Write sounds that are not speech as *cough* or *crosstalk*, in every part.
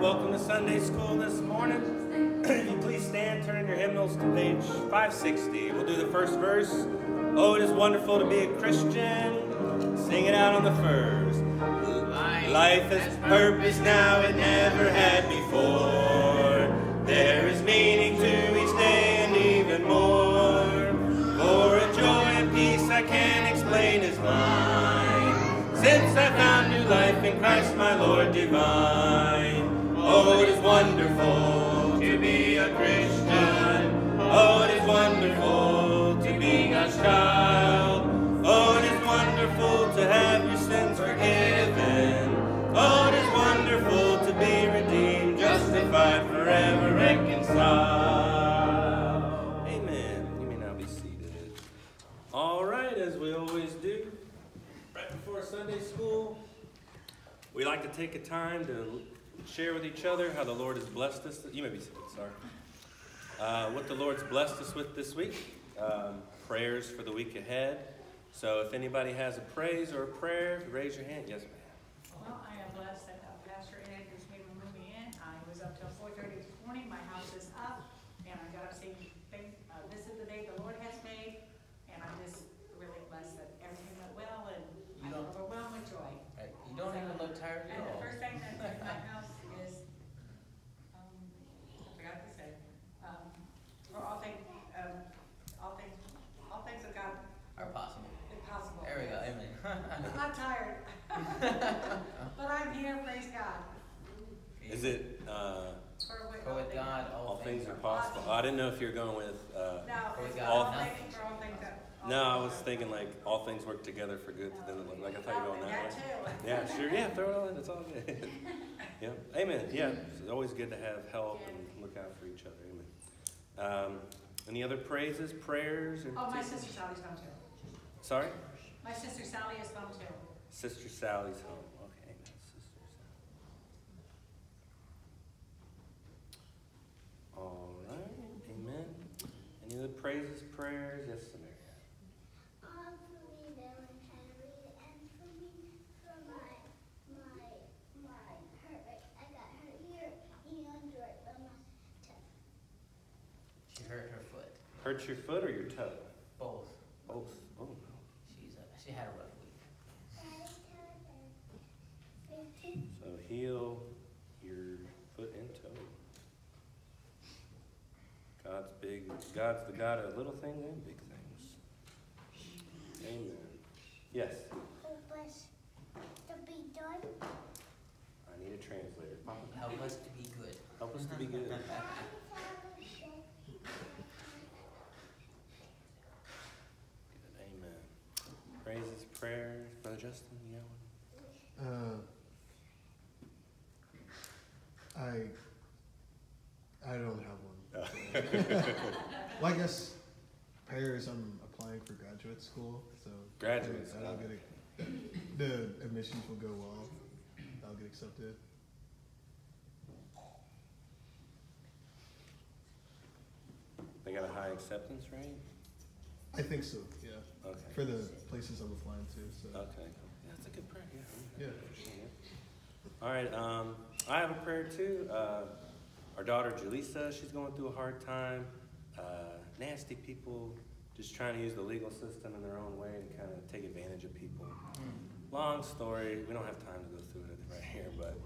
welcome to Sunday school this morning. *clears throat* if you please stand, turn your hymnals to page 560. We'll do the first verse. Oh, it is wonderful to be a Christian. Sing it out on the first. Life has purpose now it never had before. There is meaning to each day and even more. For a joy and peace I can't explain is mine. Since I found new life in Christ my Lord divine. Oh, it is wonderful to be a Christian. Oh, it is wonderful to be child. Oh, it is wonderful to have your sins forgiven. Oh, it is wonderful to be redeemed, justified, forever reconciled. Amen. You may now be seated. All right, as we always do, right before Sunday school, we like to take a time to share with each other how the Lord has blessed us. You may be seated, sorry. Uh, what the Lord's blessed us with this week. Um, prayers for the week ahead. So if anybody has a praise or a prayer, raise your hand. Yes, ma'am. Well, I am blessed that uh, Pastor Andrews came and moved me in. I was up till four thirty this morning. My house is up, and I got up saying, "Thank- uh, "This is the day the Lord has made," and I'm just really blessed that everything went well, and You I'm don't- overwhelmed with joy. Right, You don't even look tired at And the all. first thing that's in my house is, um, I forgot to say, um, for all things, um, all things, all things of God Are possible. are possible. There we go, amen. I'm not tired, but I'm here, praise God. Is it uh, For with For with God, all things are possible? Oh, I didn't know if you were going with. Uh, No, For it's God, all nothing. things, for all things that. all no, I things was are- thinking like all things work together for good to them. that love- Like I thought you were going that way. Yeah, sure. Yeah, throw it all in. It's all good. *laughs* yeah. Amen. Yeah. It's always good to have help and look out for each other. Amen. Um, any other praises, prayers? Or Oh, my sister Sally's home too. Sorry? My sister Sally is home too. Sister Sally's home. Okay. Amen. Sister Sally. All right. Amen. Any other praises, prayers? Yes, Samaritan. Um, for me, there was Henry, and for me, for my, my, my, hurt, I got hurt here, and right by my toe. She hurt her foot. Hurt your foot or your toe? Both. Both. Oh, no. She's, uh, she had a rough week. I told her, So heal your foot and toe. God's big. God's the God of little things and big things. Amen. Yes, help us to be done. I need a translator. Help us to be good. help us to be. Good. *laughs* Amen. Praises, prayers, brother Justin. You got one? Uh, I I don't have one. *laughs* well, I guess prayers. I'm applying for graduate school, so Graduate I'll get a, the admissions will go well. I'll get accepted. They got a high acceptance rate. I think so. Yeah, Okay. for the places I'm applying to. So Okay. That's a good prayer. Yeah. Yeah. All right. Um, I have a prayer too. Uh, our daughter Julissa, she's going through a hard time. Uh, nasty people just trying to use the legal system in their own way to kind of take advantage of people. Long story. We don't have time to go through it right here, but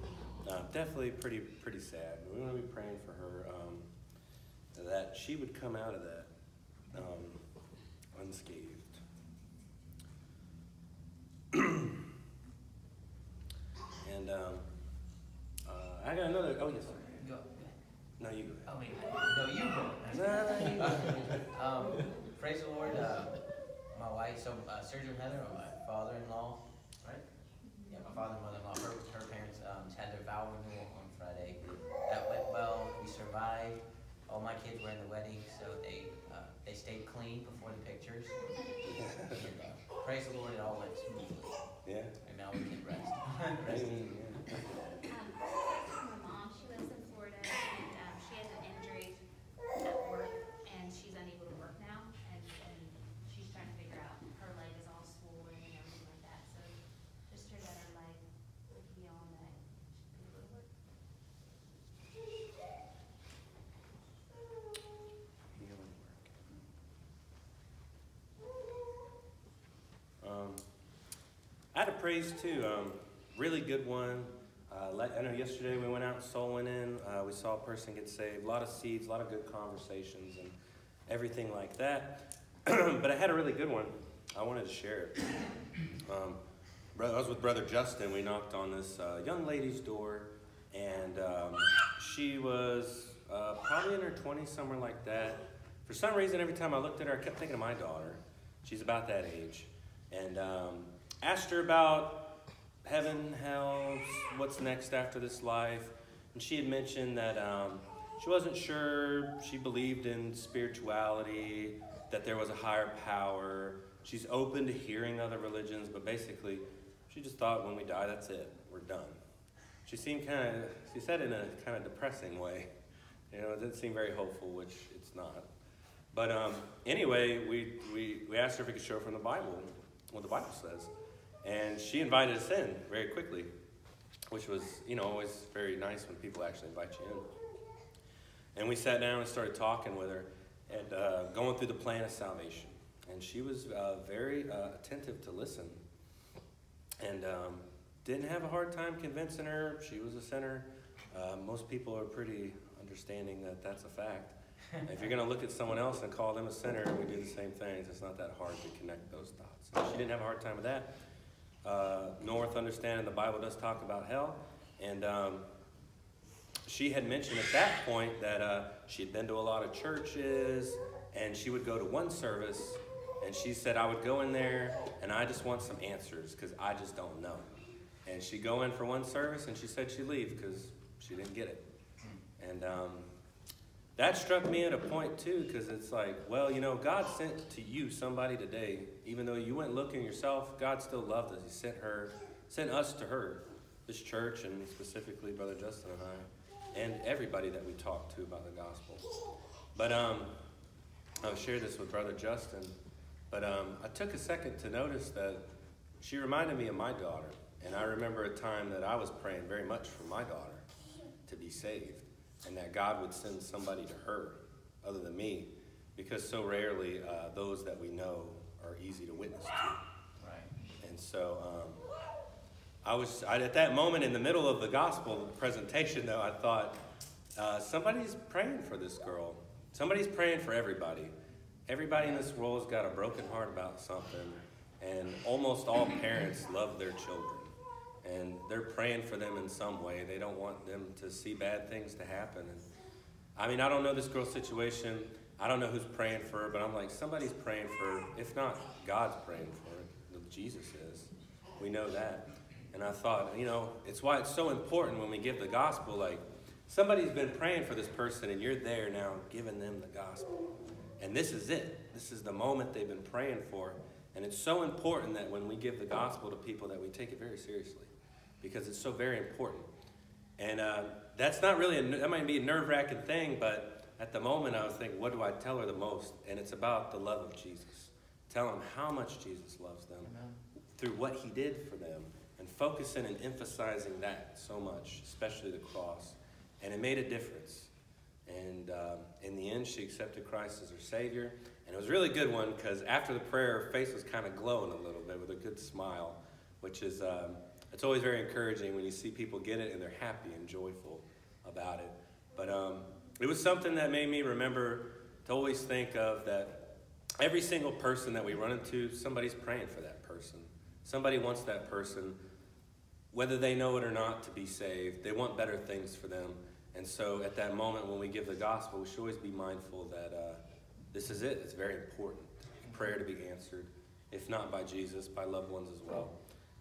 uh, definitely pretty pretty sad. We want to be praying for her um, that she would come out of that um, unscathed. *clears throat* And um, uh, I got another. Oh yes. Go. No, you go. Oh, wait. No, you go. *laughs* No, no, you go. *laughs* Um, praise the Lord, uh, my wife, so, uh, Surgeon Heather, or my father-in-law, right? Yeah, my father and mother-in-law, her, her parents, um, had their vow renewal on Friday. That went well, we survived, all my kids were in the wedding, so they, uh, they stayed clean Praise the Lord, it all went smoothly, Yeah. and now we can rest. Rest Amen, easy. yeah. Um, my mom, she lives in Florida, and, um, she has an injury at work, and she's unable to work now, and, and she's trying to figure out, her leg is all swollen and everything like that, so just her that her leg would heal and that she could go to work. Praise too. Um, really good one. Uh, I know yesterday we went out soul winning. Uh, we saw a person get saved. A lot of seeds, a lot of good conversations, and everything like that. *clears throat* but I had a really good one. I wanted to share it. Um, I was with Brother Justin. We knocked on this uh, young lady's door, and um, she was uh, probably in her 20s, somewhere like that. For some reason, every time I looked at her, I kept thinking of my daughter. She's about that age. And um, asked her about heaven, hell, what's next after this life. And she had mentioned that um, she wasn't sure. She believed in spirituality, that there was a higher power. She's open to hearing other religions, but basically, she just thought when we die, that's it. We're done. She seemed kind of, she said in a kind of depressing way. You know, it didn't seem very hopeful, which it's not. But um, anyway, we, we, we asked her if we could show from the Bible what the Bible says. And she invited us in very quickly, which was, you know, always very nice when people actually invite you in. And we sat down and started talking with her and uh, going through the plan of salvation. And she was uh, very uh, attentive to listen and um, didn't have a hard time convincing her she was a sinner. Uh, most people are pretty understanding that that's a fact. *laughs* if you're going to look at someone else and call them a sinner, we do the same things. It's not that hard to connect those dots. So she didn't have a hard time with that. Uh, North understanding the Bible does talk about hell. And um, she had mentioned at that point that uh, she had been to a lot of churches and she would go to one service and she said, I would go in there and I just want some answers because I just don't know. And she'd go in for one service and she said she'd leave because she didn't get it. And um, that struck me at a point too because it's like, well, you know, God sent to you somebody today, even though you went looking yourself, God still loved us. He sent her, sent us to her, this church, and specifically Brother Justin and I, and everybody that we talked to about the gospel. But um, I'll share this with Brother Justin. But um, I took a second to notice that she reminded me of my daughter. And I remember a time that I was praying very much for my daughter to be saved and that God would send somebody to her other than me because so rarely uh, those that we know are easy to witness to. Right. And so um, I was, I, at that moment in the middle of the gospel presentation, though, I thought, uh, somebody's praying for this girl. Somebody's praying for everybody. Everybody in this world has got a broken heart about something, and almost all parents love their children. And they're praying for them in some way. They don't want them to see bad things to happen. And I mean, I don't know this girl's situation. I don't know who's praying for her, but I'm like, somebody's praying for her. If not, God's praying for her. Jesus is. We know that. And I thought, you know, it's why it's so important when we give the gospel. Like, somebody's been praying for this person, and you're there now giving them the gospel. And this is it. This is the moment they've been praying for. And it's so important that when we give the gospel to people that we take it very seriously because it's so very important. And uh, that's not really, a, that might be a nerve wracking thing, but at the moment I was thinking, what do I tell her the most? And it's about the love of Jesus. Tell them how much Jesus loves them Amen. through what he did for them and focusing and emphasizing that so much, especially the cross. And it made a difference. And um, in the end, she accepted Christ as her Savior. And it was a really good one because after the prayer, her face was kind of glowing a little bit with a good smile, which is, um, it's always very encouraging when you see people get it and they're happy and joyful about it. But um, it was something that made me remember to always think of that every single person that we run into, somebody's praying for that person. Somebody wants that person, whether they know it or not, to be saved. They want better things for them. And so at that moment when we give the gospel, we should always be mindful that uh, this is it. It's very important. Prayer to be answered, if not by Jesus, by loved ones as well.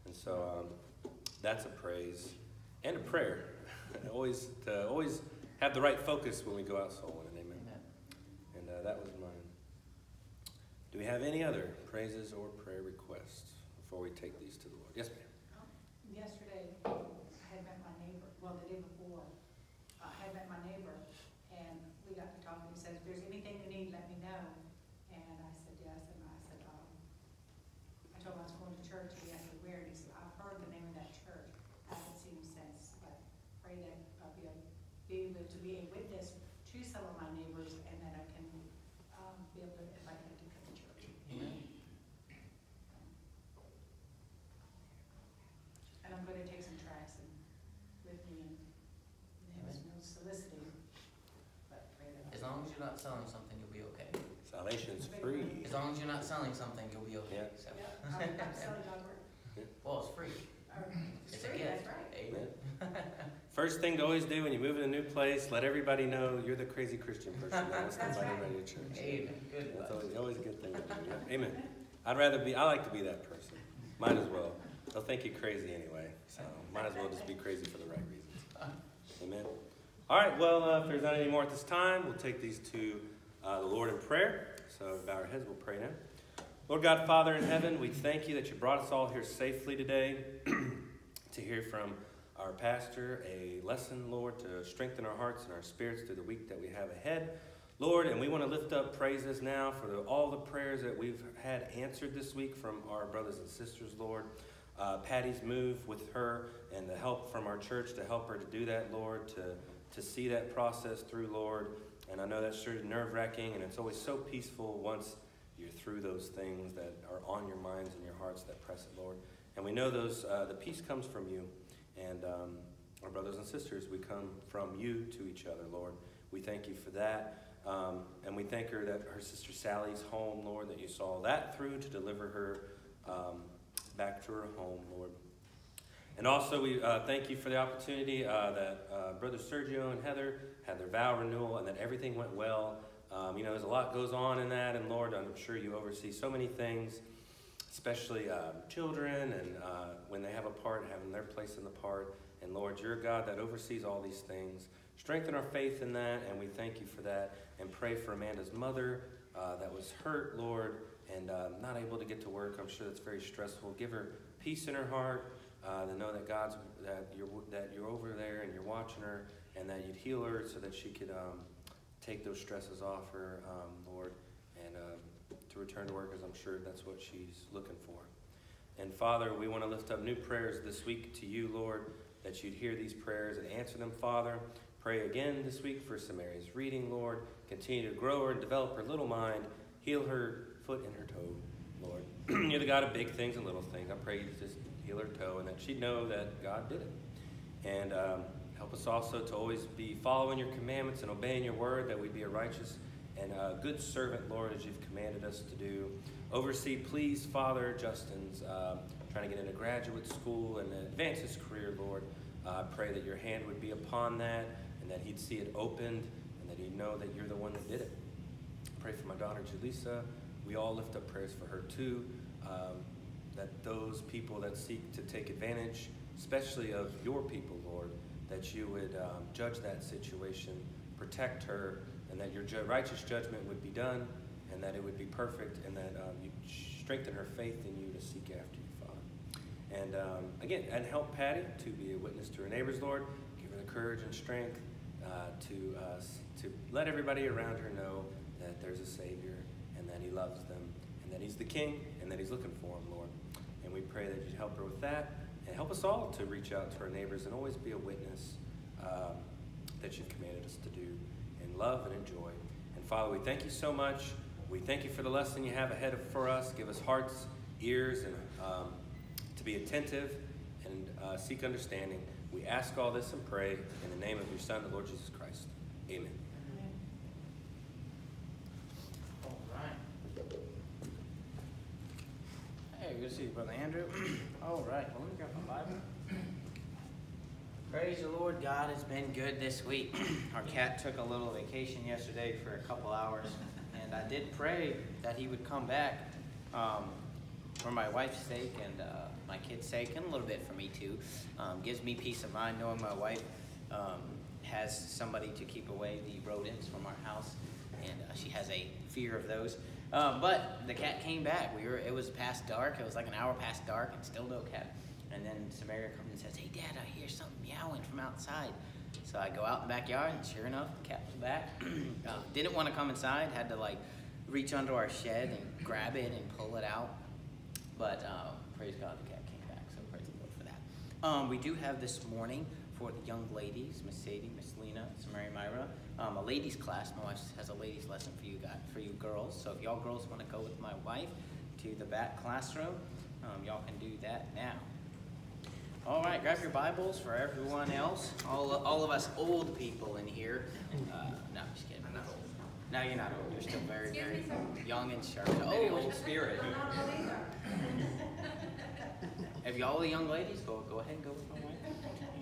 And so um, that's a praise and a prayer. *laughs* always to always have the right focus when we go out soul winning. Amen. Amen. And uh, that was mine. Do we have any other praises or prayer requests before we take these to the Lord? Yes, ma'am. Yesterday, I had met my neighbor, well, the day before, I had met my neighbor, and we got to talking, he said, if there's anything you need, let me know. And I said, yes, and I said, um, I told him I was going to church, and he asked me where, and he said, I've heard the name of that church, I haven't seen him since, but pray that I'll be, a- be able to be a witness to some of my neighbors, and that I can, um, be able to invite them to come to church. Amen. you're not selling something, you'll be okay. Salvation's free. As long as you're not selling something, you'll be okay. Yeah. So, Yeah, I'm, I'm selling *laughs* dog work. well, it's free. It's It's a free, gift. that's right. Amen. *laughs* First thing to always do when you move in a new place, let everybody know you're the crazy Christian person that wants to That's invite right. everybody to church. Amen. Good. That's advice. always, always a good thing to do. Yeah. Amen. I'd rather be, I like to be that person. Might as well. They'll think you crazy anyway, so might as well just be crazy for the right reasons. Amen. All right, well, uh, if there's not any more at this time, we'll take these to uh, the Lord in prayer. So bow our heads, we'll pray now. Lord God, Father in heaven, we thank you that you brought us all here safely today *clears throat* to hear from our pastor a lesson, Lord, to strengthen our hearts and our spirits through the week that we have ahead. Lord, and we want to lift up praises now for the, all the prayers that we've had answered this week from our brothers and sisters, Lord. Uh, Patty's move with her and the help from our church to help her to do that, Lord, to, to see that process through, Lord. And I know that's sure nerve wracking, and it's always so peaceful once you're through those things that are on your minds and your hearts that press it, Lord. And we know those uh, the peace comes from you. And um, our brothers and sisters, we come from you to each other, Lord. We thank you for that. Um, and we thank her that her sister Sally's home, Lord, that you saw that through to deliver her um, back to her home, Lord. And also, we uh, thank you for the opportunity uh, that uh, Brother Sergio and Heather had their vow renewal and that everything went well. Um, you know, there's a lot goes on in that, and Lord, I'm sure you oversee so many things, especially uh, children and uh, when they have a part, having their place in the part. And Lord, you're God that oversees all these things. Strengthen our faith in that, and we thank you for that. And pray for Amanda's mother uh, that was hurt, Lord, and uh, not able to get to work. I'm sure that's very stressful. Give her peace in her heart uh, to know that God's that you're that you're over there and you're watching her, and that you'd heal her so that she could um, take those stresses off her, um, Lord, and um, to return to work, as I'm sure that's what she's looking for. And Father, we want to lift up new prayers this week to you, Lord, that you'd hear these prayers and answer them, Father. Pray again this week for Samaria's reading, Lord. Continue to grow her and develop her little mind. Heal her foot and her toe, Lord. *clears throat* You're the God of big things and little things. I pray you just heal her toe and that she'd know that God did it. And um, help us also to always be following your commandments and obeying your word, that we'd be a righteous and a good servant, Lord, as you've commanded us to do. Oversee, please, Father Justin's uh, trying to get into graduate school and advance his career, Lord. Uh, I pray that your hand would be upon that and that he'd see it opened and that he'd know that you're the one that did it. Pray for my daughter, Julissa. We all lift up prayers for her, too. Um, that those people that seek to take advantage, especially of your people, Lord, that you would um, judge that situation, protect her, and that your ju- righteous judgment would be done, and that it would be perfect, and that um, you strengthen her faith in you to seek after you, Father. And um, again, and help Patty to be a witness to her neighbors, Lord. Give her the courage and strength uh, to uh, to let everybody around her know that there's a Savior that He loves them and that He's the King and that He's looking for them, Lord. And we pray that you'd help her with that and help us all to reach out to our neighbors and always be a witness um, that you've commanded us to do in love and in joy. And Father, we thank you so much. We thank you for the lesson you have ahead of, for us. Give us hearts, ears, and um, to be attentive and uh, seek understanding. We ask all this and pray in the name of your Son, the Lord Jesus Christ. Amen. All right. Hey, good to see you, Brother Andrew. *clears throat* All right, well, let me grab my Bible. Praise the Lord, God has been good this week. *clears throat* Our cat took a little vacation yesterday for a couple hours, and I did pray that he would come back um, for my wife's sake and uh, my kid's sake, and a little bit for me too. Um, gives me peace of mind knowing my wife um, has somebody to keep away the rodents from our house, and uh, she has a fear of those. Uh, but the cat came back. We were. It was past dark. It was like an hour past dark, and still no cat. And then Samaria comes and says, "Hey, Dad, I hear something meowing from outside." So I go out in the backyard, and sure enough, the cat was back. *clears throat* uh, didn't want to come inside. Had to like reach under our shed and grab it and pull it out. But uh, praise God, the cat came back. So praise the Lord for that. Um, we do have this morning for the young ladies, Miss Sadie, Miss Lena, Samaria Myra, um, a ladies class. My wife has a ladies lesson for you guys, for you girls. So if y'all girls want to go with my wife to the back classroom, um, y'all can do that now. All right, grab your Bibles for everyone else. All, all of us old people in here. Uh, no, I'm just kidding. I'm not old. No, you're not old. You're still very, very young and sharp. Oh, old spirit. If y'all are young ladies, go go ahead and go with my wife.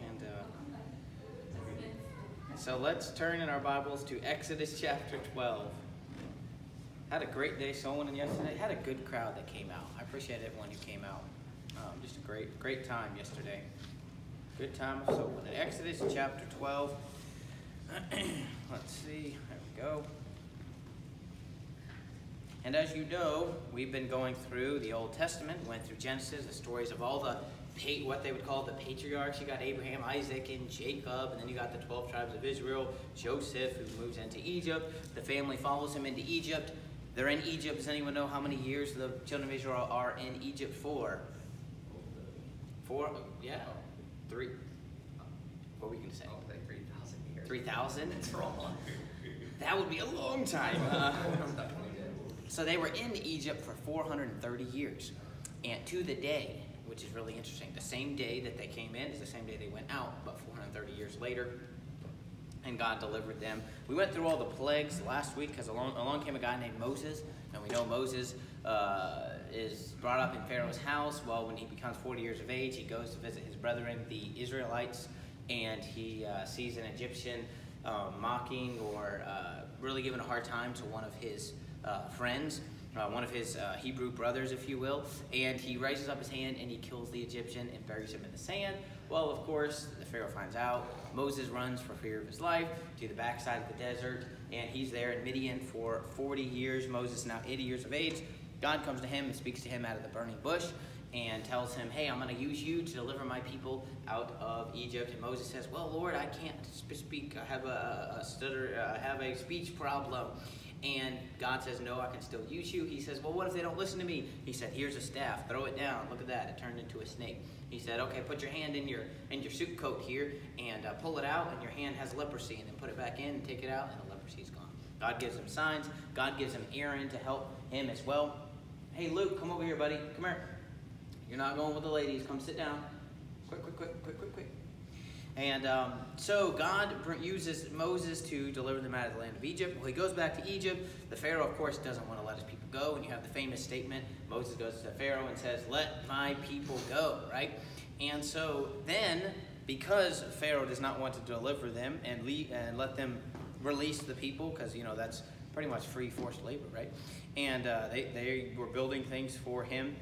And uh, so let's turn in our Bibles to Exodus chapter 12. Had a great day sewing yesterday. Had a good crowd that came out. I appreciate everyone who came out. Um, just a great great time yesterday. Good time of sewing. In Exodus chapter 12. *clears throat* let's see. There we go. And as you know, we've been going through the Old Testament, went through Genesis, the stories of all the pa- what they would call the patriarchs. You got Abraham, Isaac, and Jacob, and then you got the 12 tribes of Israel, Joseph, who moves into Egypt. The family follows him into Egypt. They're in Egypt. Does anyone know how many years the children of Israel are in Egypt for? Four? Yeah. Three. What were you going to say? Oh, like 3,000 years. 3,000? It's wrong. That would be a long time. Uh, That's. *laughs* So they were in Egypt for 430 years. And to the day, which is really interesting, the same day that they came in is the same day they went out, but 430 years later. And God delivered them. We went through all the plagues last week because along, along came a guy named Moses. And we know Moses uh, is brought up in Pharaoh's house. Well, when he becomes 40 years of age, he goes to visit his brethren, the Israelites, and he uh, sees an Egyptian um, mocking or uh, really giving a hard time to one of his uh, friends, uh, one of his uh, Hebrew brothers, if you will, and he raises up his hand and he kills the Egyptian and buries him in the sand. Well, of course, the Pharaoh finds out. Moses runs for fear of his life to the backside of the desert, and he's there in Midian for 40 years. Moses, now 80 years of age, God comes to him and speaks to him out of the burning bush and tells him, Hey, I'm going to use you to deliver my people out of Egypt. And Moses says, Well, Lord, I can't speak. I have a, a stutter, I have a speech problem. And God says, No, I can still use you. He says, Well, what if they don't listen to me? He said, Here's a staff. Throw it down. Look at that. It turned into a snake. He said, Okay, put your hand in your in your suit coat here and uh, pull it out, and your hand has leprosy. And then put it back in and take it out, and the leprosy's gone. God gives him signs. God gives him Aaron to help him as well. Hey, Luke, come over here, buddy. Come here. You're not going with the ladies. Come sit down. Quick, quick, quick, quick, quick, quick. And um, so God uses Moses to deliver them out of the land of Egypt. Well, he goes back to Egypt. The Pharaoh, of course, doesn't want to let his people go. And you have the famous statement Moses goes to Pharaoh and says, Let my people go, right? And so then, because Pharaoh does not want to deliver them and, leave, and let them release the people, because, you know, that's pretty much free forced labor, right? And uh, they, they were building things for him.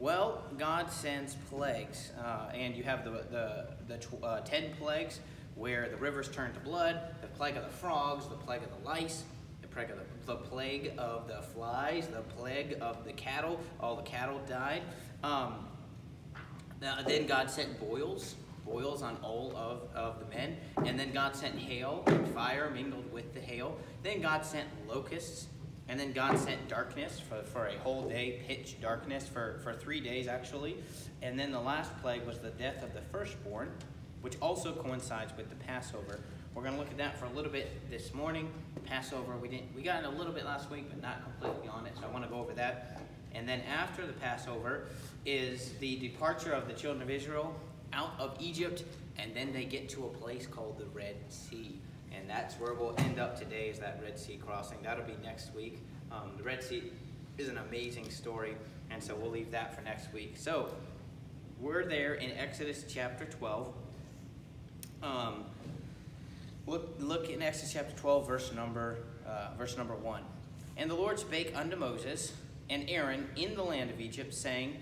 Well, God sends plagues, uh, and you have the the, the uh, ten plagues where the rivers turn to blood, the plague of the frogs, the plague of the lice, the plague of the, the plague of the flies, the plague of the cattle. All the cattle died. Um, then God sent boils, boils on all of, of the men, and then God sent hail and fire mingled with the hail. Then God sent locusts. And then God sent darkness for, for a whole day, pitch darkness for, for three days actually. And then the last plague was the death of the firstborn, which also coincides with the Passover. We're going to look at that for a little bit this morning. Passover, we didn't we got in a little bit last week, but not completely on it. So I want to go over that. And then after the Passover is the departure of the children of Israel out of Egypt, and then they get to a place called the Red Sea. And that's where we'll end up today is that Red Sea crossing. That'll be next week. Um, the Red Sea is an amazing story, and so we'll leave that for next week. So we're there in Exodus chapter 12. Um, look, look in Exodus chapter 12, verse number, uh, verse number 1. And the Lord spake unto Moses and Aaron in the land of Egypt, saying,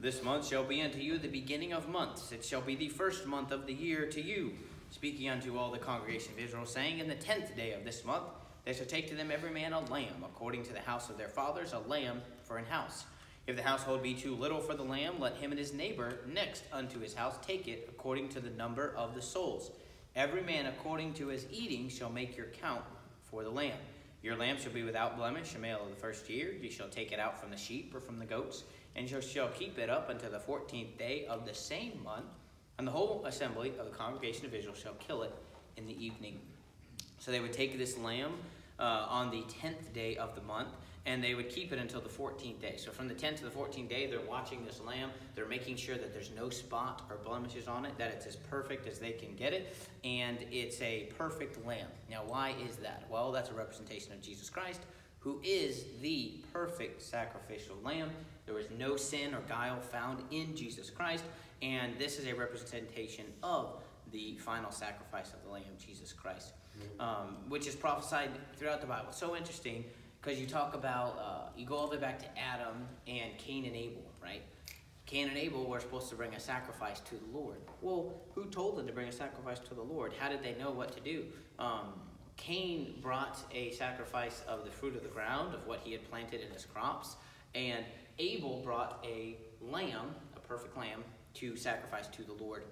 This month shall be unto you the beginning of months. It shall be the first month of the year to you speaking unto all the congregation of Israel, saying, In the tenth day of this month they shall take to them every man a lamb, according to the house of their fathers, a lamb for an house. If the household be too little for the lamb, let him and his neighbor next unto his house take it, according to the number of the souls. Every man according to his eating shall make your count for the lamb. Your lamb shall be without blemish, a male of the first year. You shall take it out from the sheep or from the goats, and you shall keep it up until the fourteenth day of the same month. And the whole assembly of the congregation of Israel shall kill it in the evening. So they would take this lamb uh, on the tenth day of the month. and they would keep it until the 14th day. So from the 10th to the 14th day, they're watching this lamb. They're making sure that there's no spot or blemishes on it, that it's as perfect as they can get it, and it's a perfect lamb. Now, why is that? Well, that's a representation of Jesus Christ, who is the perfect sacrificial lamb. There was no sin or guile found in Jesus Christ, and this is a representation of the final sacrifice of the Lamb, Jesus Christ, um, which is prophesied throughout the Bible. So interesting because you talk about, uh, you go all the way back to Adam and Cain and Abel, right? Cain and Abel were supposed to bring a sacrifice to the Lord. Well, who told them to bring a sacrifice to the Lord? How did they know what to do? Um, Cain brought a sacrifice of the fruit of the ground, of what he had planted in his crops, and Abel brought a lamb, a perfect lamb, to sacrifice to the Lord.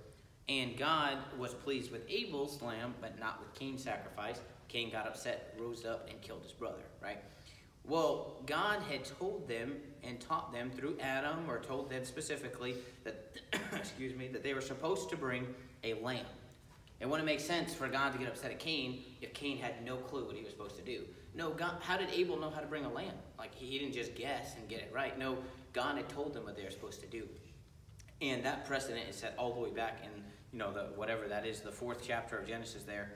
And God was pleased with Abel's lamb, but not with Cain's sacrifice. Cain got upset, rose up, and killed his brother, right? Well, God had told them and taught them through Adam, or told them specifically that, *coughs* excuse me, that they were supposed to bring a lamb. It wouldn't make sense for God to get upset at Cain if Cain had no clue what he was supposed to do. No, God, how did Abel know how to bring a lamb? Like he didn't just guess and get it right. No, God had told them what they were supposed to do, and that precedent is set all the way back in you know the whatever that is, the fourth chapter of Genesis there,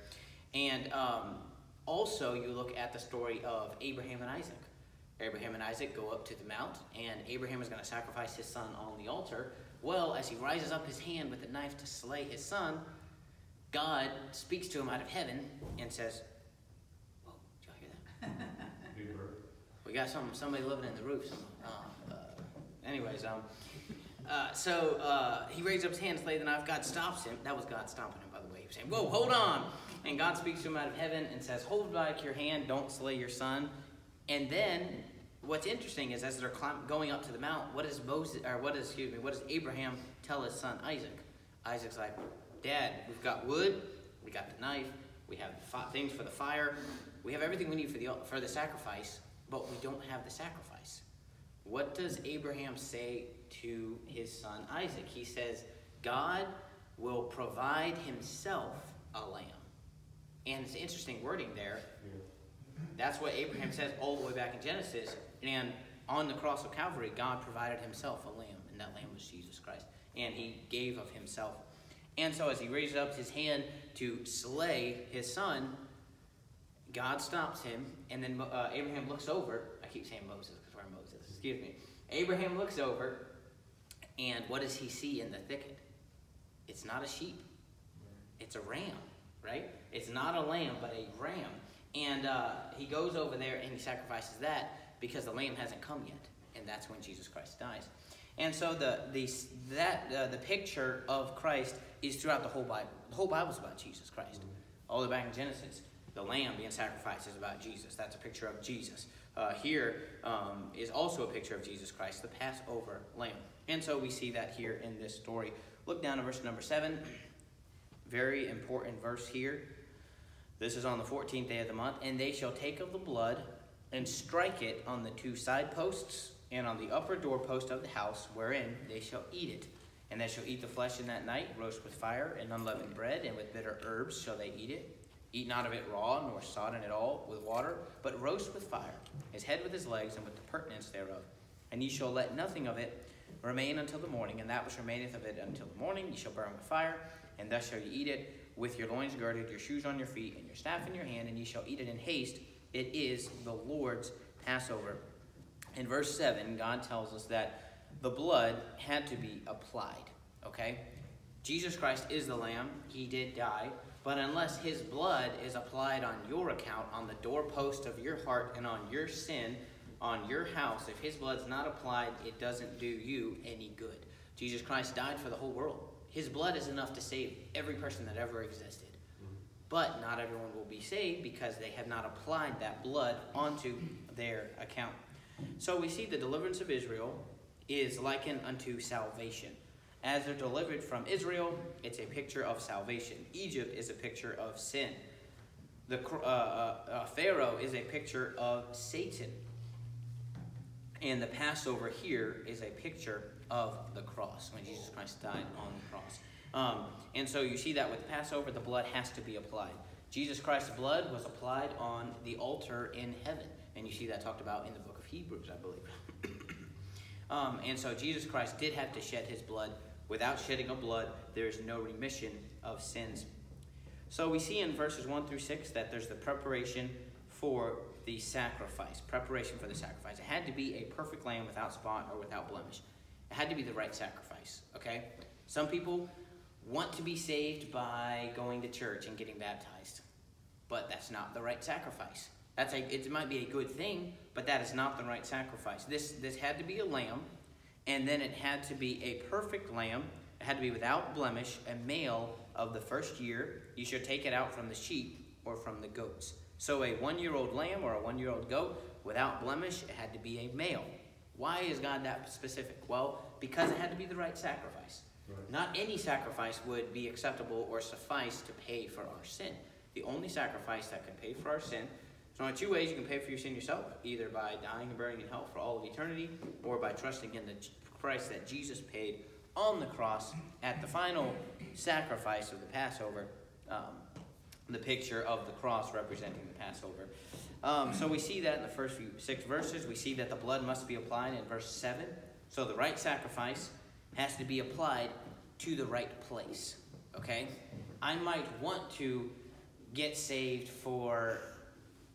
and um, also you look at the story of Abraham and Isaac. Abraham and Isaac go up to the mount, and Abraham is going to sacrifice his son on the altar. Well, as he rises up his hand with a knife to slay his son, God speaks to him out of heaven and says, Whoa, did y'all hear that? *laughs* We got some somebody living in the roof. Uh, uh, anyways, um, uh, so uh, he raises up his hand, slay the knife. God stops him. That was God stopping him, by the way. He was saying, "Whoa, hold on!" And God speaks to him out of heaven and says, "Hold back your hand. Don't slay your son." And then, what's interesting is as they're climb- going up to the mount, what does Moses, or what does excuse me, what does Abraham tell his son Isaac? Isaac's like, "Dad, we've got wood, we got the knife, we have things for the fire, we have everything we need for the for the sacrifice, but we don't have the sacrifice." What does Abraham say to his son Isaac? He says, God will provide himself a lamb. And it's interesting wording there. That's what Abraham says all the way back in Genesis. And on the cross of Calvary, God provided himself a lamb, and that lamb was Jesus Christ. And he gave of himself. And so as he raises up his hand to slay his son, God stops him, and then uh, Abraham looks over. I keep saying Moses because we're Moses. Excuse me. Abraham looks over, and what does he see in the thicket? It's not a sheep. It's a ram, right? It's not a lamb, but a ram. And uh, he goes over there and he sacrifices that because the lamb hasn't come yet, and that's when Jesus Christ dies. And so the the that uh, the picture of Christ is throughout the whole Bible. The whole Bible is about Jesus Christ. All the way back in Genesis, the lamb being sacrificed is about Jesus. That's a picture of Jesus. Uh, here um, is also a picture of Jesus Christ, the Passover lamb. And so we see that here in this story. Look down to verse number seven. Very important verse here. This is on the 14th day of the month. And they shall take of the blood and strike it on the two side posts and on the upper doorpost of the house, wherein they shall eat it. And they shall eat the flesh in that night, roast with fire and unleavened bread, and with bitter herbs shall they eat it. Eat not of it raw, nor sodden at all with water, but roast with fire, his head with his legs, and with the purtenance thereof. And ye shall let nothing of it remain until the morning, and that which remaineth of it until the morning ye shall burn with fire, and thus shall ye eat it, with your loins girded, your shoes on your feet, and your staff in your hand, and ye shall eat it in haste. It is the Lord's Passover. In verse 7, God tells us that the blood had to be applied, okay? Jesus Christ is the Lamb, he did die, but unless his blood is applied on your account, on the doorpost of your heart, and on your sin, on your house, if his blood's not applied, it doesn't do you any good. Jesus Christ died for the whole world. His blood is enough to save every person that ever existed. But not everyone will be saved because they have not applied that blood onto their account. So we see the deliverance of Israel is likened unto salvation. As they're delivered from Israel, it's a picture of salvation. Egypt is a picture of sin. The uh, uh, uh, Pharaoh is a picture of Satan. And the Passover here is a picture of the cross, when Jesus Christ died on the cross. Um, and so you see that with Passover, the blood has to be applied. Jesus Christ's blood was applied on the altar in heaven. And you see that talked about in the book of Hebrews, I believe. *coughs* um, and so Jesus Christ did have to shed his blood. Without shedding of blood, there is no remission of sins. So we see in verses 1 through 6 that there's the preparation for the sacrifice. Preparation for the sacrifice. It had to be a perfect lamb without spot or without blemish. It had to be the right sacrifice, okay? Some people want to be saved by going to church and getting baptized, but that's not the right sacrifice. That's a, it might be a good thing, but that is not the right sacrifice. This, this had to be a lamb, and then it had to be a perfect lamb. It had to be without blemish, a male of the first year. You should take it out from the sheep or from the goats. So a one-year-old lamb or a one-year-old goat without blemish, it had to be a male. Why is God that specific? Well, because it had to be the right sacrifice. Right. Not any sacrifice would be acceptable or suffice to pay for our sin. The only sacrifice that can pay for our sin so only two ways you can pay for your sin yourself, either by dying and burning in hell for all of eternity, or by trusting in the price that Jesus paid on the cross at the final sacrifice of the Passover, um, the picture of the cross representing the Passover. Um, so we see that in the first few six verses. We see that the blood must be applied in verse 7. So the right sacrifice has to be applied to the right place. Okay? I might want to get saved for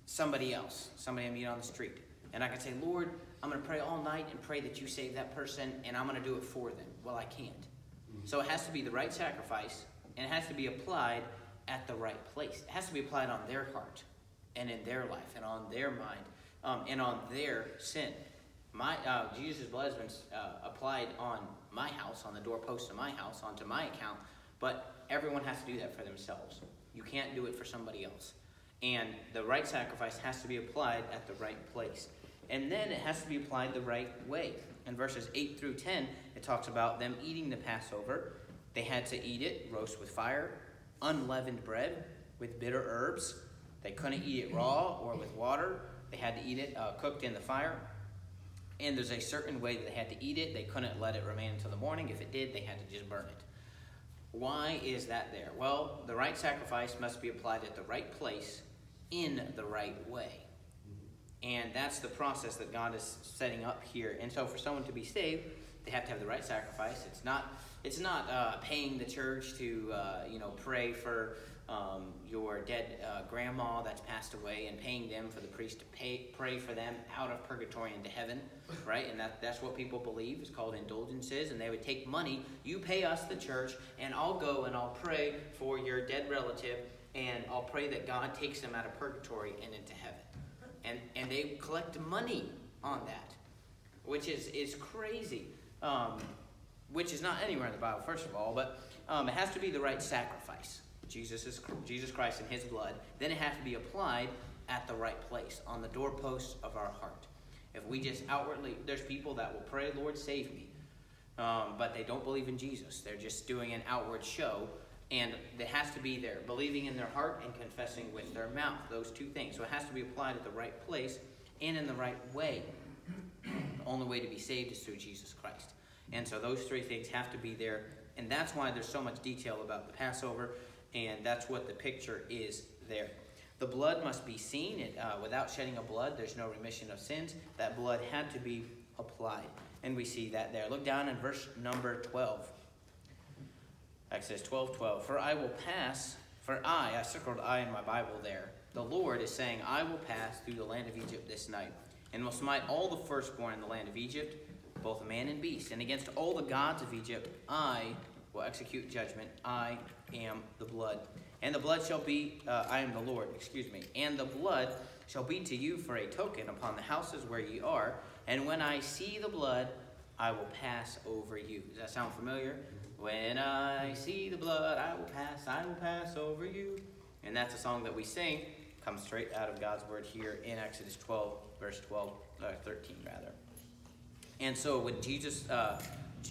somebody else, somebody I meet on the street. And I can say, Lord, I'm going to pray all night and pray that you save that person, and I'm going to do it for them. Well, I can't. So it has to be the right sacrifice, and it has to be applied at the right place. It has to be applied on their heart, and in their life, and on their mind, um, and on their sin. My uh, Jesus' blood has been uh, applied on my house, on the doorpost of my house, onto my account, but everyone has to do that for themselves. You can't do it for somebody else. And the right sacrifice has to be applied at the right place. And then it has to be applied the right way. In verses 8 through 10, it talks about them eating the Passover. They had to eat it roast with fire, unleavened bread with bitter herbs. They couldn't eat it raw or with water. They had to eat it uh, cooked in the fire. And there's a certain way that they had to eat it. They couldn't let it remain until the morning. If it did, they had to just burn it. Why is that there? Well, the right sacrifice must be applied at the right place in the right way. And that's the process that God is setting up here. And so for someone to be saved, they have to have the right sacrifice. It's not it's not uh, paying the church to uh, you know pray for um, your dead uh, grandma that's passed away and paying them for the priest to pay pray for them out of purgatory into heaven, right? And that that's what people believe. It's called indulgences, and they would take money. You pay us the church, and I'll go and I'll pray for your dead relative, and I'll pray that God takes them out of purgatory and into heaven. And and they collect money on that, which is is crazy. Um, which is not anywhere in the Bible, first of all, but um, it has to be the right sacrifice. Jesus is Jesus Christ and His blood. Then it has to be applied at the right place on the doorposts of our heart. If we just outwardly, there's people that will pray, "Lord, save me," um, but they don't believe in Jesus. They're just doing an outward show, and it has to be there, believing in their heart and confessing with their mouth. Those two things. So it has to be applied at the right place and in the right way. The only way to be saved is through Jesus Christ. And so those three things have to be there. And that's why there's so much detail about the Passover. And that's what the picture is there. The blood must be seen. It, uh, without shedding of blood, there's no remission of sins. That blood had to be applied. And we see that there. Look down in verse number 12. Exodus 12 12. For I will pass, for I, I circled I in my Bible there. The Lord is saying, I will pass through the land of Egypt this night, and will smite all the firstborn in the land of Egypt, both man and beast. And against all the gods of Egypt, I will execute judgment. I am the blood. And the blood shall be, uh, I am the Lord, excuse me. And the blood shall be to you for a token upon the houses where ye are. And when I see the blood, I will pass over you. Does that sound familiar? When I see the blood, I will pass, I will pass over you. And that's a song that we sing, comes straight out of God's word here in Exodus 12, verse 12, uh, 13 rather. And so when Jesus, uh,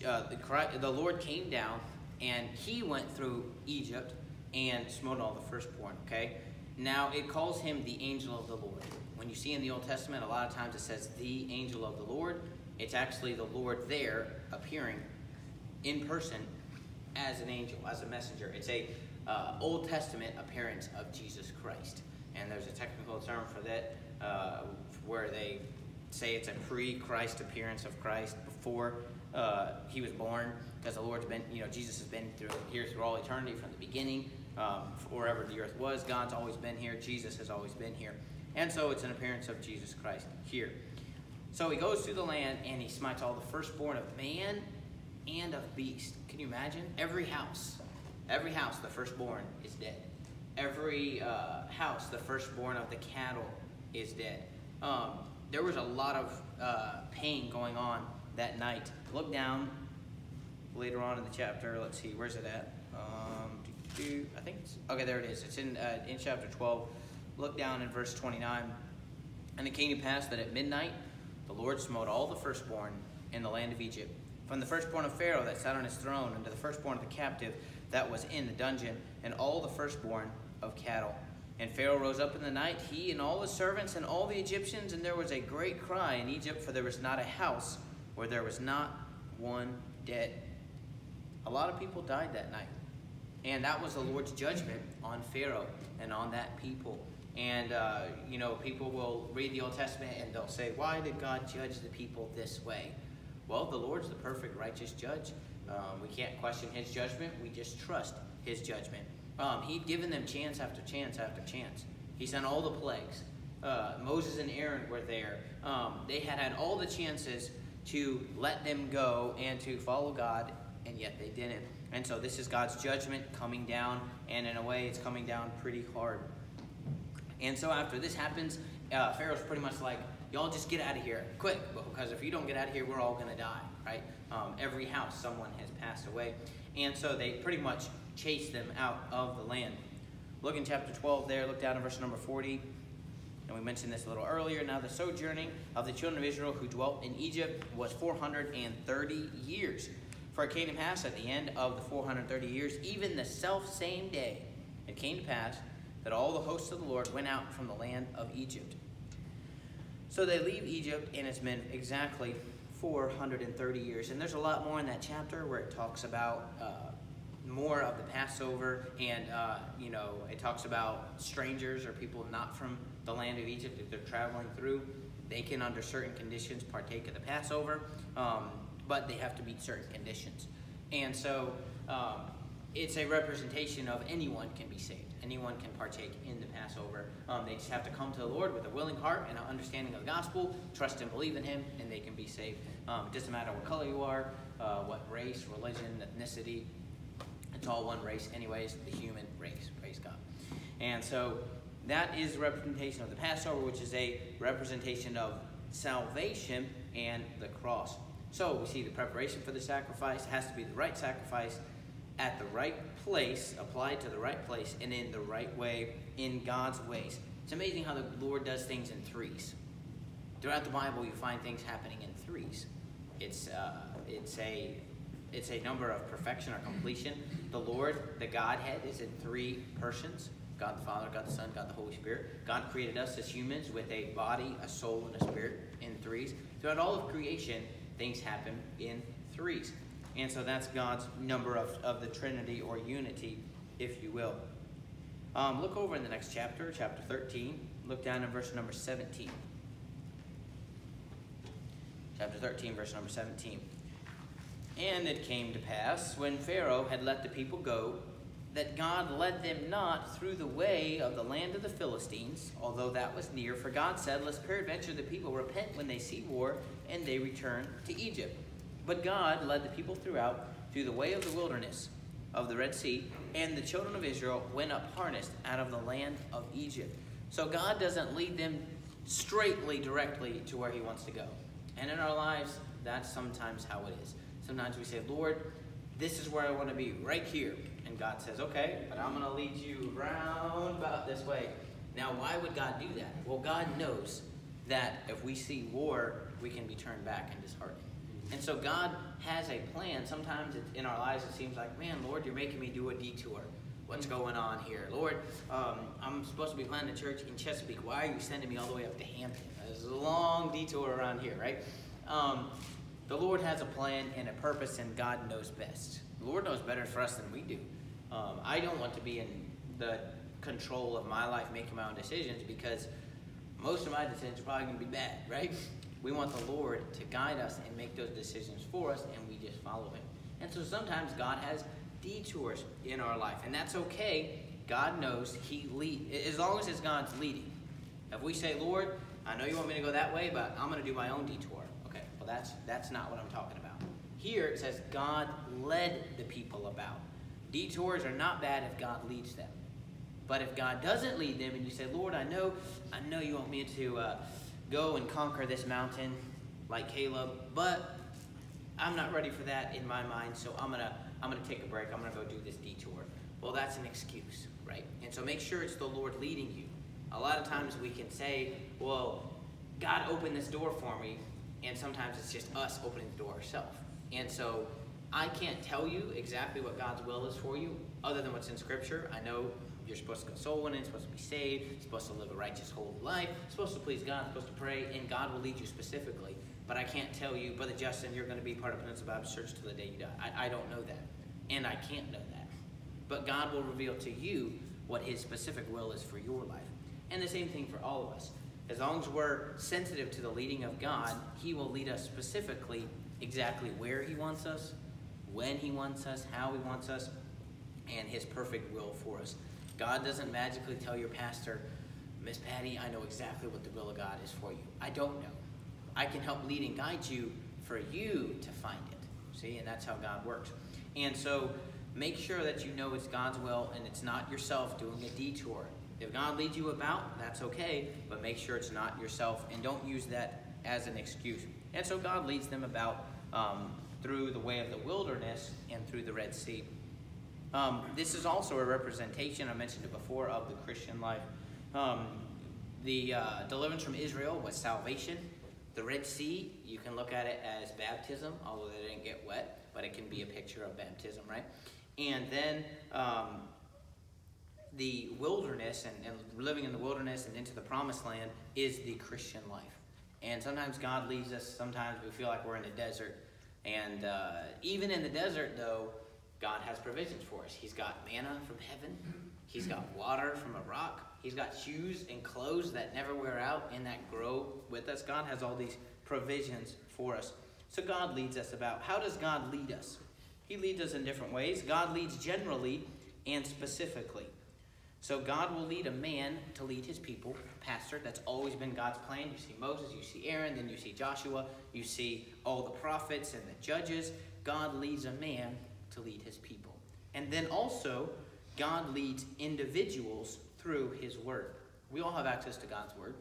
uh, the, Christ, the Lord came down and he went through Egypt and smote all the firstborn, okay? Now it calls him the angel of the Lord. When you see in the Old Testament, a lot of times it says the angel of the Lord. It's actually the Lord there appearing in person as an angel, as a messenger. It's a uh, Old Testament appearance of Jesus Christ. And there's a technical term for that uh, where they say it's a pre-Christ appearance of Christ before uh, he was born, because the Lord's been, you know, Jesus has been through here through all eternity from the beginning, um, wherever the earth was. God's always been here. Jesus has always been here, and so it's an appearance of Jesus Christ here. So he goes through the land and he smites all the firstborn of man and of beast. Can you imagine? Every house, every house, the firstborn is dead. Every uh, house, the firstborn of the cattle is dead. Um, there was a lot of uh, pain going on that night. Look down later on in the chapter. Let's see, where's it at? Um. I think it's okay. There it is. It's in uh, in chapter 12. Look down in verse 29. And it came to pass that at midnight the Lord smote all the firstborn in the land of Egypt, from the firstborn of Pharaoh that sat on his throne, unto the firstborn of the captive that was in the dungeon, and all the firstborn of cattle. And Pharaoh rose up in the night, he and all his servants and all the Egyptians, and there was a great cry in Egypt, for there was not a house where there was not one dead. A lot of people died that night. And that was the Lord's judgment on Pharaoh and on that people. And, uh, you know, people will read the Old Testament and they'll say, why did God judge the people this way? Well, the Lord's the perfect righteous judge. Um, we can't question his judgment. We just trust his judgment. Um, he'd given them chance after chance after chance. He sent all the plagues. Uh, Moses and Aaron were there. Um, they had had all the chances to let them go and to follow God, and yet they didn't. And so this is God's judgment coming down, and in a way, it's coming down pretty hard. And so after this happens, uh, Pharaoh's pretty much like, y'all just get out of here quick, because if you don't get out of here, we're all going to die, right? Um, every house, someone has passed away. And so they pretty much chase them out of the land. Look in chapter 12 there, look down in verse number 40. And we mentioned this a little earlier. Now, the sojourning of the children of Israel who dwelt in Egypt was 430 years. For it came to pass at the end of the 430 years, even the self same day, it came to pass that all the hosts of the Lord went out from the land of Egypt. So they leave Egypt, and it's been exactly 430 years. And there's a lot more in that chapter where it talks about uh, more of the Passover, and uh, you know, it talks about strangers or people not from the land of Egypt if they're traveling through. They can, under certain conditions, partake of the Passover, um, but they have to meet certain conditions. And so um, it's a representation of anyone can be saved. Anyone can partake in the Passover. Um, they just have to come to the Lord with a willing heart and an understanding of the gospel, trust and believe in Him, and they can be saved. Um, it doesn't matter what color you are, uh, what race, religion, ethnicity. It's all one race, anyways, the human race. Praise God. And so that is representation of the Passover, which is a representation of salvation and the cross. So we see the preparation for the sacrifice it has to be the right sacrifice at the right place, applied to the right place, and in the right way, in God's ways. It's amazing how the Lord does things in threes. Throughout the Bible, you find things happening in threes. It's uh, it's a it's a number of perfection or completion. The Lord, the Godhead, is in three persons. God the Father, God the Son, God the Holy Spirit. God created us as humans with a body, a soul, and a spirit in threes. Throughout all of creation, things happen in threes. And so that's God's number of, of the Trinity or unity, if you will. Um, look over in the next chapter, chapter 13. Look down in verse number 17. Chapter 13, verse number 17. And it came to pass, when Pharaoh had let the people go, that God led them not through the way of the land of the Philistines, although that was near. For God said, Lest peradventure the people repent when they see war, and they return to Egypt. But God led the people throughout, through the way of the wilderness of the Red Sea, and the children of Israel went up harnessed out of the land of Egypt. So God doesn't lead them straightly, directly to where He wants to go. And in our lives, that's sometimes how it is. Sometimes we say, Lord, this is where I want to be, right here. And God says, okay, but I'm going to lead you round about this way. Now, why would God do that? Well, God knows that if we see war, we can be turned back and disheartened. And so God has a plan. Sometimes in our lives it seems like, man, Lord, you're making me do a detour. What's going on here? Lord, um, I'm supposed to be planting a church in Chesapeake. Why are you sending me all the way up to Hampton? There's a long detour around here, right? Um, the Lord has a plan and a purpose, and God knows best. The Lord knows better for us than we do. Um, I don't want to be in the control of my life, making my own decisions, because most of my decisions are probably going to be bad, *laughs* right? We want the Lord to guide us and make those decisions for us, and we just follow Him. And so sometimes God has detours in our life, and that's okay. God knows He lead as long as it's God's leading. If we say, Lord, I know you want me to go that way, but I'm going to do my own detour. That's that's not what I'm talking about. Here it says God led the people about. Detours are not bad if God leads them. But if God doesn't lead them and you say, Lord, I know, I know you want me to uh, go and conquer this mountain like Caleb, but I'm not ready for that in my mind, so I'm gonna I'm gonna take a break. I'm gonna go do this detour. Well, that's an excuse, right? And so make sure it's the Lord leading you. A lot of times we can say, well, God opened this door for me, and sometimes it's just us opening the door ourselves. And so I can't tell you exactly what God's will is for you, other than what's in Scripture. I know you're supposed to go soul winning, supposed to be saved, supposed to live a righteous, holy life, supposed to please God, supposed to pray, and God will lead you specifically. But I can't tell you, Brother Justin, you're going to be part of Peninsula Baptist Church till the day you die. I, I don't know that. And I can't know that. But God will reveal to you what His specific will is for your life. And the same thing for all of us. As long as we're sensitive to the leading of God, He will lead us specifically exactly where He wants us, when He wants us, how He wants us, and His perfect will for us. God doesn't magically tell your pastor, Miss Patty, I know exactly what the will of God is for you. I don't know. I can help lead and guide you for you to find it. See, and that's how God works. And so make sure that you know it's God's will and it's not yourself doing a detour. If God leads you about, that's okay, but make sure it's not yourself and don't use that as an excuse. And so God leads them about um, through the way of the wilderness and through the Red Sea. Um, this is also a representation, I mentioned it before, of the Christian life. Um, the uh, deliverance from Israel was salvation. The Red Sea, you can look at it as baptism, although they didn't get wet, but it can be a picture of baptism, right? And then um, the wilderness and, and living in the wilderness and into the promised land is the Christian life. And sometimes God leads us, sometimes we feel like we're in a desert. And uh, even in the desert, though, God has provisions for us. He's got manna from heaven, He's got water from a rock, He's got shoes and clothes that never wear out and that grow with us. God has all these provisions for us. So God leads us about. How does God lead us? He leads us in different ways. God leads generally and specifically. So God will lead a man to lead his people, pastor. That's always been God's plan. You see Moses, you see Aaron, then you see Joshua, you see all the prophets and the judges. God leads a man to lead his people. And then also, God leads individuals through his word. We all have access to God's word.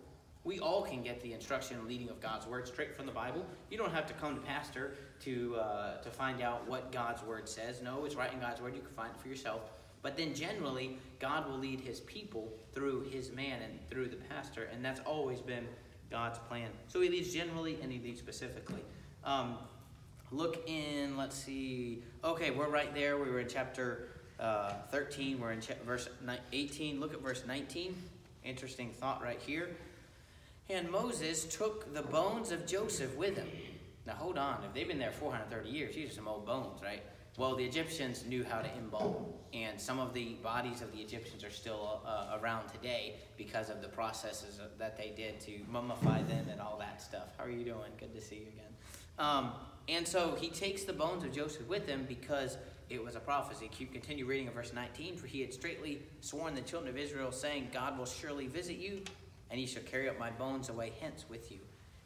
We all can get the instruction and leading of God's word straight from the Bible. You don't have to come to pastor to uh, to find out what God's word says. No, it's right in God's word. You can find it for yourself. But then generally, God will lead his people through his man and through the pastor, and that's always been God's plan. So he leads generally and he leads specifically. Um, look in, let's see. Okay, we're right there. We were in chapter uh, 13. We're in cha- verse 18. Look at verse 19. Interesting thought right here. And Moses took the bones of Joseph with him. Now hold on. If they've been there 430 years, these are some old bones, right? Well, the Egyptians knew how to embalm, and some of the bodies of the Egyptians are still uh, around today because of the processes that they did to mummify them and all that stuff. How are you doing? Good to see you again. Um, and so he takes the bones of Joseph with him because it was a prophecy. You continue reading in verse 19. For he had straightly sworn the children of Israel, saying, God will surely visit you, and he shall carry up my bones away hence with you.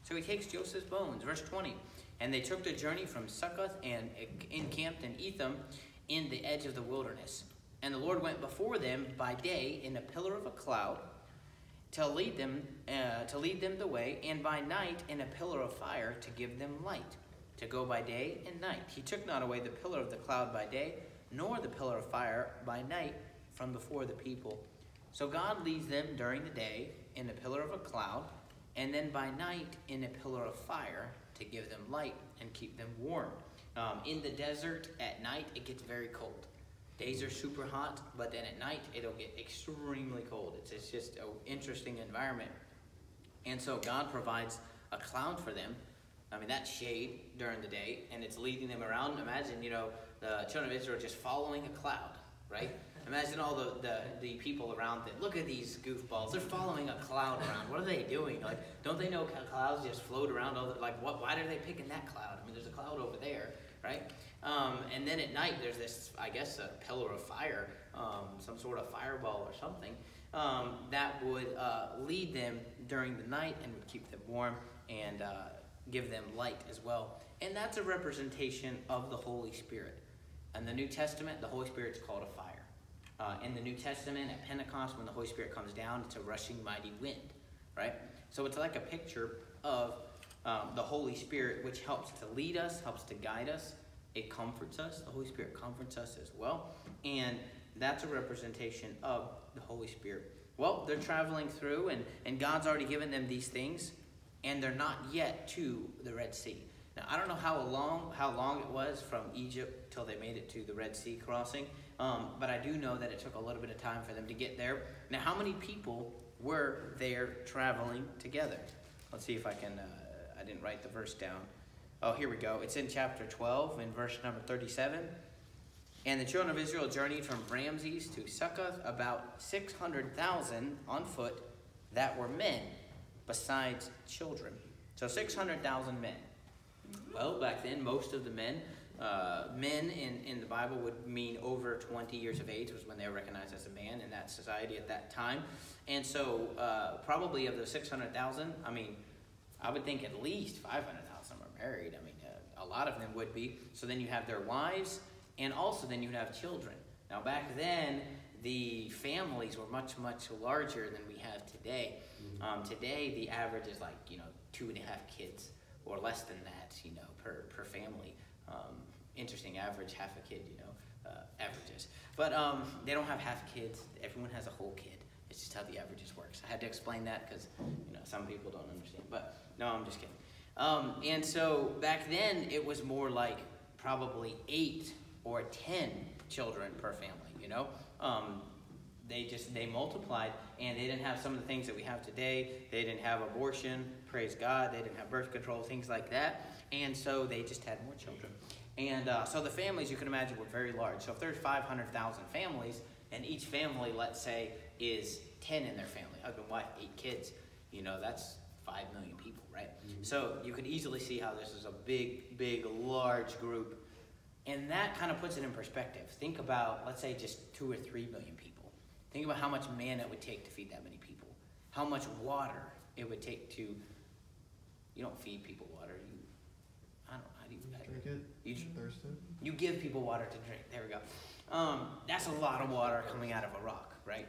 So he takes Joseph's bones. Verse 20. And they took the journey from Succoth and encamped in Etham in the edge of the wilderness. And the Lord went before them by day in a pillar of a cloud to lead them uh, to lead them the way, and by night in a pillar of fire to give them light, to go by day and night. He took not away the pillar of the cloud by day, nor the pillar of fire by night from before the people. So God leads them during the day in a pillar of a cloud, and then by night in a pillar of fire to give them light and keep them warm. Um, in the desert at night, it gets very cold. Days are super hot, but then at night, it'll get extremely cold. It's, it's just an interesting environment. And so God provides a cloud for them. I mean, that's shade during the day, and it's leading them around. Imagine, you know, the children of Israel just following a cloud, right? Imagine all the, the, the people around it. Look at these goofballs. They're following a cloud around. What are they doing? Like, don't they know clouds just float around? All the, like, what? Why are they picking that cloud? I mean, there's a cloud over there, right? Um, and then at night, there's this, I guess, a pillar of fire, um, some sort of fireball or something, um, that would uh, lead them during the night and would keep them warm and uh, give them light as well. And that's a representation of the Holy Spirit. In the New Testament, the Holy Spirit's called a fire. Uh, in the New Testament, at Pentecost, when the Holy Spirit comes down, it's a rushing mighty wind, right? So it's like a picture of um, the Holy Spirit, which helps to lead us, helps to guide us. It comforts us. The Holy Spirit comforts us as well. And that's a representation of the Holy Spirit. Well, they're traveling through, and, and God's already given them these things, and they're not yet to the Red Sea. Now, I don't know how long how long it was from Egypt till they made it to the Red Sea crossing, um, but I do know that it took a little bit of time for them to get there. Now, how many people were there traveling together? Let's see if I can. Uh, I didn't write the verse down. Oh, here we go. It's in chapter 12, in verse number 37. And the children of Israel journeyed from Ramses to Succoth, about 600,000 on foot that were men, besides children. So 600,000 men. Well, back then, most of the men, uh, men in, in the Bible would mean over 20 years of age was when they were recognized as a man in that society at that time. And so, uh, probably of the 600,000, I mean, I would think at least 500,000 were married. I mean, uh, a lot of them would be. So then you have their wives, and also then you'd have children. Now, back then, the families were much, much larger than we have today. Um, today, the average is like, you know, two and a half kids or less than that, you know, per, per family. Um, interesting average, half a kid, you know, uh, averages. But um, they don't have half kids. Everyone has a whole kid. It's just how the averages works. I had to explain that because, you know, some people don't understand. But no, I'm just kidding. Um, and so back then, it was more like probably eight or ten children per family, you know? Um, they just they multiplied and they didn't have some of the things that we have today they didn't have abortion praise god they didn't have birth control things like that and so they just had more children and uh, so the families you can imagine were very large so if there's 500000 families and each family let's say is 10 in their family husband wife eight kids you know that's 5 million people right so you can easily see how this is a big big large group and that kind of puts it in perspective think about let's say just two or three million people Think about how much man it would take to feed that many people. How much water it would take to. You don't feed people water. You, I don't how do you. Drink it. You, Thirsty. you give people water to drink. There we go. Um, that's a lot of water coming out of a rock, right?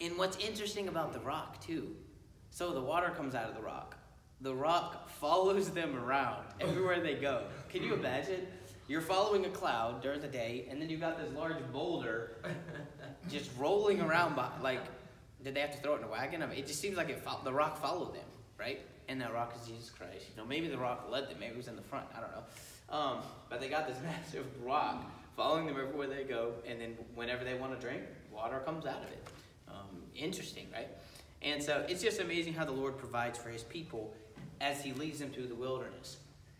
And what's interesting about the rock too, so the water comes out of the rock. The rock follows them around *laughs* everywhere they go. Can you imagine? You're following a cloud during the day, and then you've got this large boulder *laughs* just rolling around. By, like, did they have to throw it in a wagon? I mean, it just seems like it fo- the rock followed them, right? And that rock is Jesus Christ. You know, maybe the rock led them. Maybe it was in the front. I don't know. Um, but they got this *laughs* massive rock following them everywhere they go, and then whenever they want to drink, water comes out of it. Um, interesting, right? And so it's just amazing how the Lord provides for His people as He leads them through the wilderness.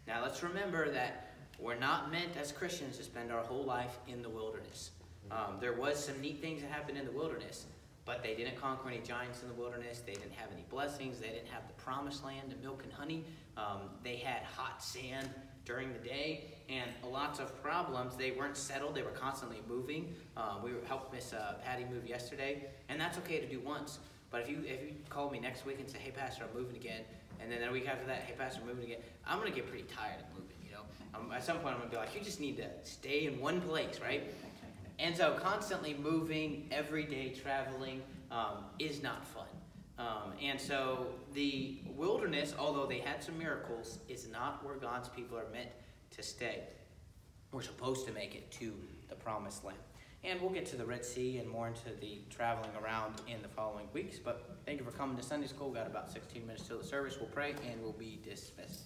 Now let's remember that we're not meant as Christians to spend our whole life in the wilderness. Um, there was some neat things that happened in the wilderness, but they didn't conquer any giants in the wilderness. They didn't have any blessings. They didn't have the promised land, the milk and honey. Um, they had hot sand during the day and lots of problems. They weren't settled. They were constantly moving. Um, we helped Miss uh, Patty move yesterday, and that's okay to do once. But if you if you call me next week and say, "Hey, Pastor, I'm moving again," and then a week after that, "Hey, Pastor, I'm moving again," I'm gonna get pretty tired of moving. You know, um, at some point, I'm gonna be like, "You just need to stay in one place, right?" And so, constantly moving, every day traveling, um, is not fun. Um, and so, the wilderness, although they had some miracles, is not where God's people are meant to stay. We're supposed to make it to the promised land. And we'll get to the Red Sea and more into the traveling around in the following weeks. But thank you for coming to Sunday school. We've got about 16 minutes till the service. We'll pray and we'll be dismissed.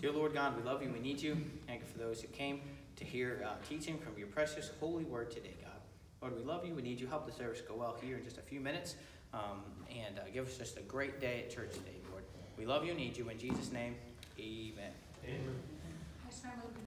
Dear Lord God, we love you. We need you. Thank you for those who came to hear uh, teaching from your precious holy word today, God. Lord, we love you. We need you. Help the service go well here in just a few minutes. Um, and uh, give us just a great day at church today, Lord. We love you and need you. In Jesus' name, amen. Pastor, I move